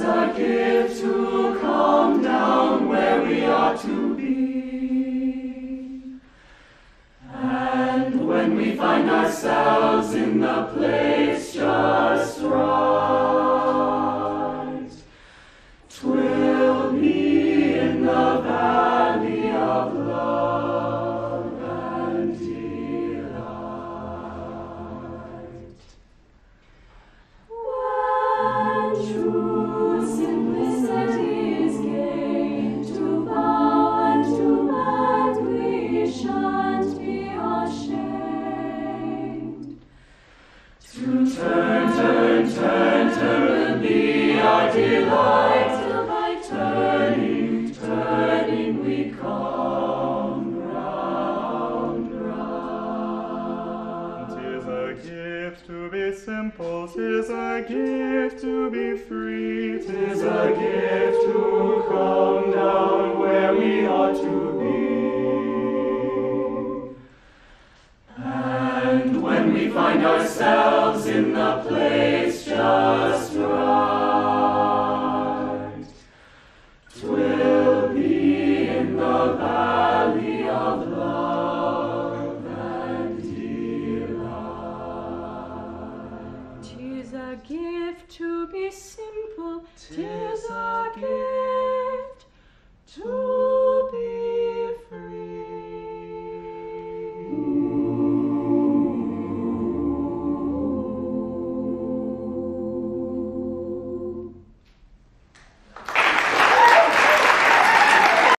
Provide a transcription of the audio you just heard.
gift to come down where we ought to be. And when we find ourselves in the place just right, a gift to be simple, tis a gift to be free, Tis a gift to come down where we ought to be. And when we find ourselves in the place just a gift to be simple, tis a gift.